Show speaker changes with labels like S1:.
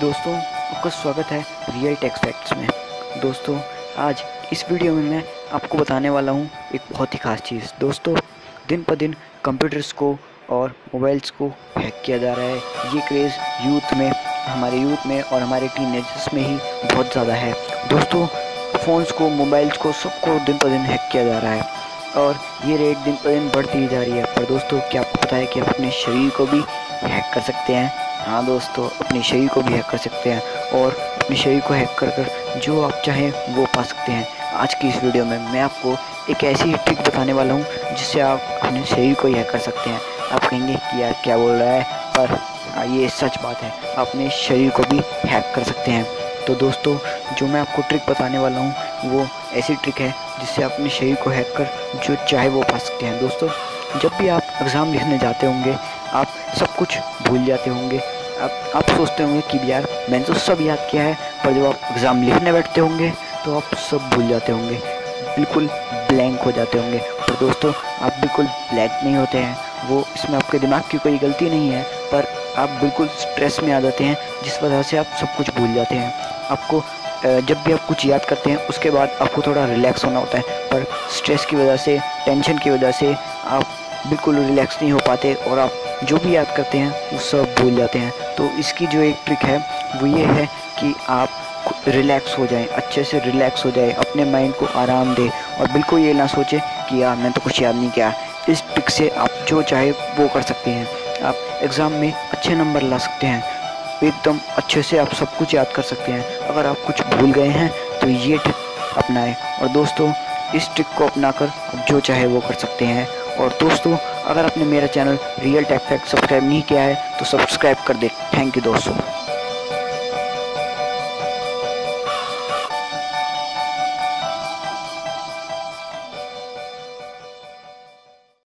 S1: दोस्तों, आपका स्वागत है रियल टेक्स फैक्ट्स में। दोस्तों, आज इस वीडियो में मैं आपको बताने वाला हूँ एक बहुत ही खास चीज़। दोस्तों, दिन पर दिन कंप्यूटर्स को और मोबाइल्स को हैक किया जा रहा है। ये क्रेज़ यूथ में, हमारे यूथ में और हमारे टीनेजर्स में ही बहुत ज़्यादा है। दोस्तों फ़ोन्स को मोबाइल्स को सबको दिन पर दिन हैक किया जा रहा है और ये रेट दिन पर दिन बढ़ती ही जा रही है। पर दोस्तों, क्या आपको पता है कि आप अपने शरीर को भी हैक कर सकते हैं? हाँ दोस्तों अपने शरीर को भी हैक कर सकते हैं और अपने शरीर को हैक कर कर जो आप चाहें वो पा सकते हैं। आज की इस वीडियो में मैं आपको एक ऐसी ट्रिक बताने वाला हूँ जिससे आप अपने शरीर को हैक कर सकते हैं। आप कहेंगे कि यार क्या बोल रहा है? पर हाँ, ये सच बात है अपने शरीर को भी हैक कर सकते हैं। तो दोस्तों जो मैं आपको ट्रिक बताने वाला हूँ वो ऐसी ट्रिक है जिससे अपने शरीर को हैक कर जो चाहे वो पा सकते हैं। दोस्तों जब भी आप एग्ज़ाम लिखने जाते होंगे आप सब कुछ भूल जाते होंगे। आप आप सोचते होंगे कि यार, मैंने तो सब याद किया है, पर जब आप एग्ज़ाम लिखने बैठते होंगे तो आप सब भूल जाते होंगे। बिल्कुल ब्लैंक हो जाते होंगे। पर दोस्तों, आप बिल्कुल ब्लैंक नहीं होते हैं। वो इसमें आपके दिमाग की कोई गलती नहीं है, पर आप बिल्कुल स्ट्रेस में आ जाते हैं, जिस वजह से आप सब कुछ भूल जाते हैं। आपको जब भी आप कुछ याद करते हैं, उसके बाद आपको थोड़ा रिलैक्स होना होता है। पर स्ट्रेस की वजह से टेंशन की वजह से आप बिल्कुल रिलैक्स नहीं हो पाते और आप जो भी याद करते हैं, वो सब भूल जाते हैं। तो इसकी जो एक ट्रिक है, वो ये है कि आप रिलैक्स हो जाएँ, अच्छे से रिलैक्स हो जाए, अपने माइंड को आराम दे और बिल्कुल ये ना सोचे कि यार, मैं तो कुछ याद नहीं किया। इस ट्रिक से आप जो चाहे वो कर सकते हैं। आप एग्ज़ाम में अच्छे नंबर ला सकते हैं। एकदम अच्छे से आप सब कुछ याद कर सकते हैं। अगर आप कुछ भूल गए हैं तो ये ट्रिक अपनाएँ। और दोस्तों, इस ट्रिक को अपनाकर आप जो चाहे वो कर सकते हैं। और दोस्तों, अगर आपने मेरा channel real tech fact subscribe नहीं किया है तो सब्सक्राइब कर दे। थैंक यू दोस्तों।